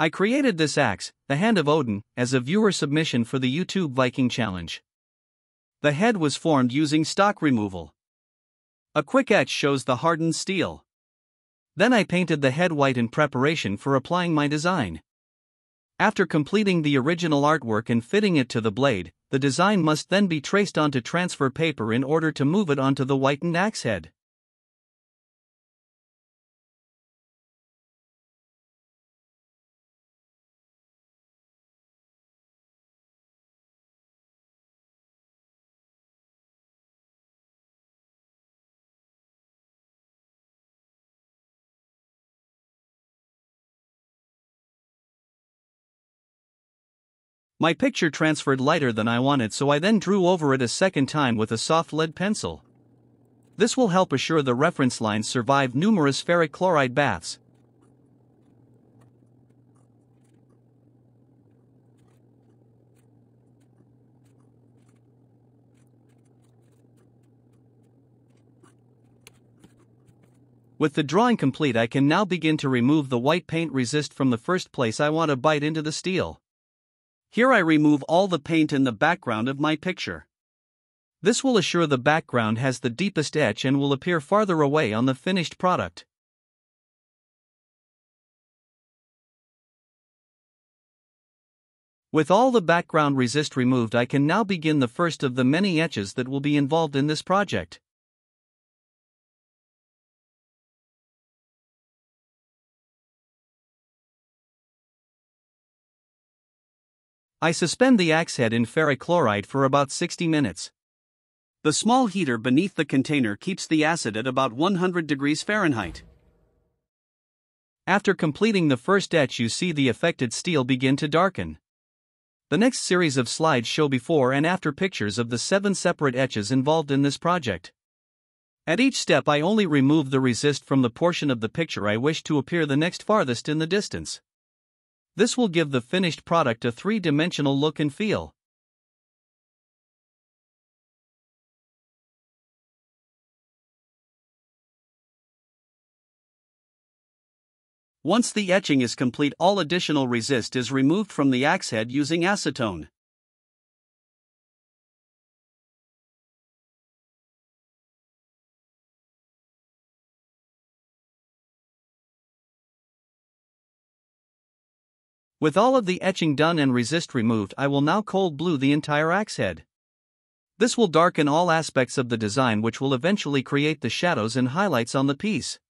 I created this axe, the Hand of Odin, as a viewer submission for the YouTube Viking Challenge. The head was formed using stock removal. A quick etch shows the hardened steel. Then I painted the head white in preparation for applying my design. After completing the original artwork and fitting it to the blade, the design must then be traced onto transfer paper in order to move it onto the whitened axe head. My picture transferred lighter than I wanted, so I then drew over it a second time with a soft lead pencil. This will help assure the reference lines survive numerous ferric chloride baths. With the drawing complete I can now begin to remove the white paint resist from the first place I want to bite into the steel. Here I remove all the paint in the background of my picture. This will assure the background has the deepest etch and will appear farther away on the finished product. With all the background resist removed I can now begin the first of the many etches that will be involved in this project. I suspend the axe head in ferric chloride for about 60 minutes. The small heater beneath the container keeps the acid at about 100 degrees Fahrenheit. After completing the first etch, you see the affected steel begin to darken. The next series of slides show before and after pictures of the seven separate etches involved in this project. At each step, I only remove the resist from the portion of the picture I wish to appear the next farthest in the distance. This will give the finished product a three dimensional look and feel. Once the etching is complete, all additional resist is removed from the axe head using acetone. With all of the etching done and resist removed, I will now cold blue the entire axe head. This will darken all aspects of the design, which will eventually create the shadows and highlights on the piece.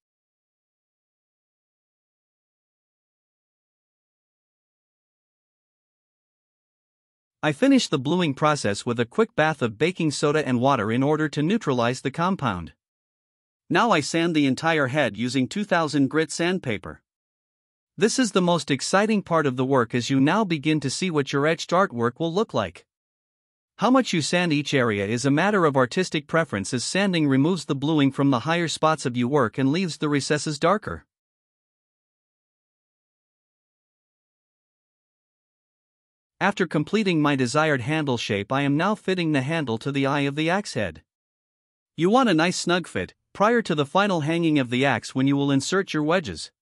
I finish the bluing process with a quick bath of baking soda and water in order to neutralize the compound. Now I sand the entire head using 2000 grit sandpaper. This is the most exciting part of the work as you now begin to see what your etched artwork will look like. How much you sand each area is a matter of artistic preference as sanding removes the bluing from the higher spots of your work and leaves the recesses darker. After completing my desired handle shape I am now fitting the handle to the eye of the axe head. You want a nice snug fit, prior to the final hanging of the axe when you will insert your wedges.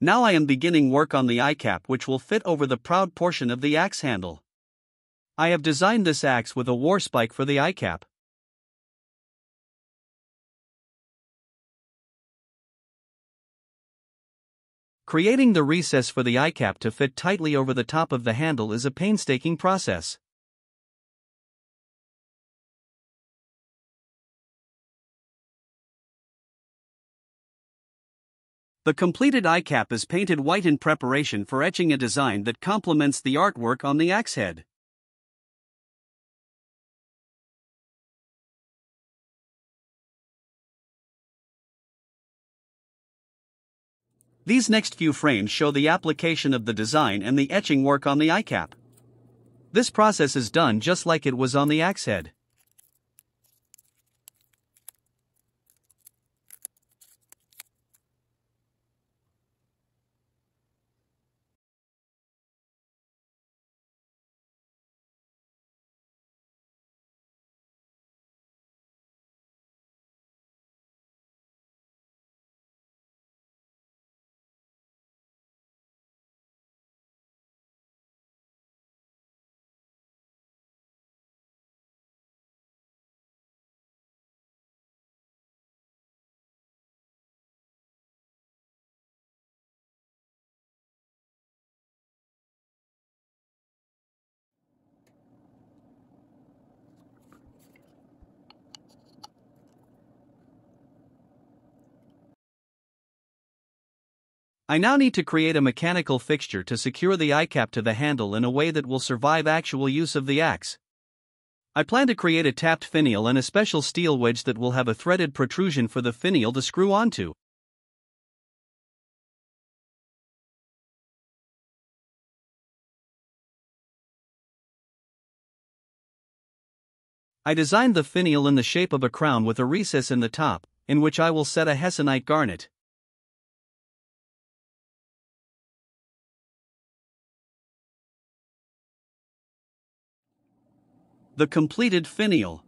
Now I am beginning work on the eye cap which will fit over the proud portion of the axe handle. I have designed this axe with a war spike for the eye cap. Creating the recess for the eye cap to fit tightly over the top of the handle is a painstaking process. The completed eye cap is painted white in preparation for etching a design that complements the artwork on the axe head. These next few frames show the application of the design and the etching work on the eye cap. This process is done just like it was on the axe head. I now need to create a mechanical fixture to secure the eye cap to the handle in a way that will survive actual use of the axe. I plan to create a tapped finial and a special steel wedge that will have a threaded protrusion for the finial to screw onto. I designed the finial in the shape of a crown with a recess in the top, in which I will set a hessonite garnet. The completed finial.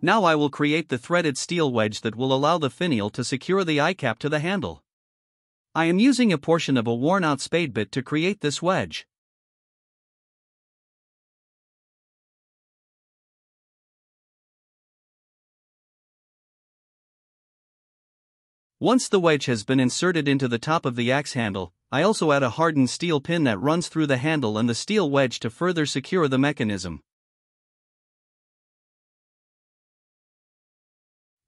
Now I will create the threaded steel wedge that will allow the finial to secure the eye cap to the handle. I am using a portion of a worn out spade bit to create this wedge. Once the wedge has been inserted into the top of the axe handle, I also add a hardened steel pin that runs through the handle and the steel wedge to further secure the mechanism.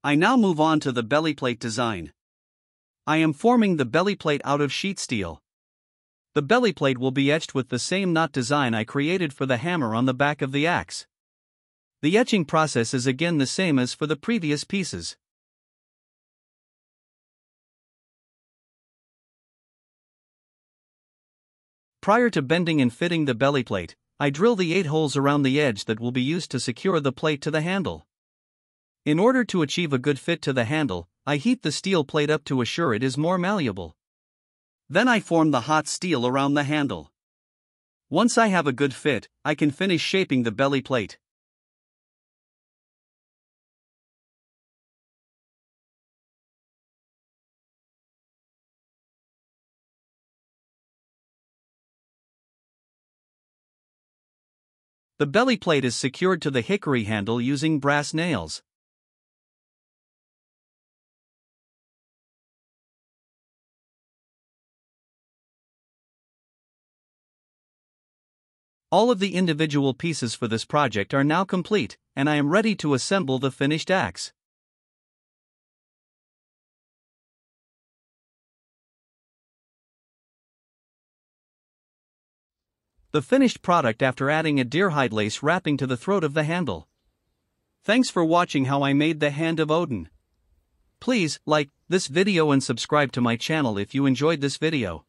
I now move on to the belly plate design. I am forming the belly plate out of sheet steel. The belly plate will be etched with the same knot design I created for the hammer on the back of the axe. The etching process is again the same as for the previous pieces. Prior to bending and fitting the belly plate, I drill the 8 holes around the edge that will be used to secure the plate to the handle. In order to achieve a good fit to the handle, I heat the steel plate up to assure it is more malleable. Then I form the hot steel around the handle. Once I have a good fit, I can finish shaping the belly plate. The belly plate is secured to the hickory handle using brass nails. All of the individual pieces for this project are now complete, and I am ready to assemble the finished axe. The finished product after adding a deerhide lace wrapping to the throat of the handle. Thanks for watching how I made the Hand of Odin. Please like this video and subscribe to my channel if you enjoyed this video.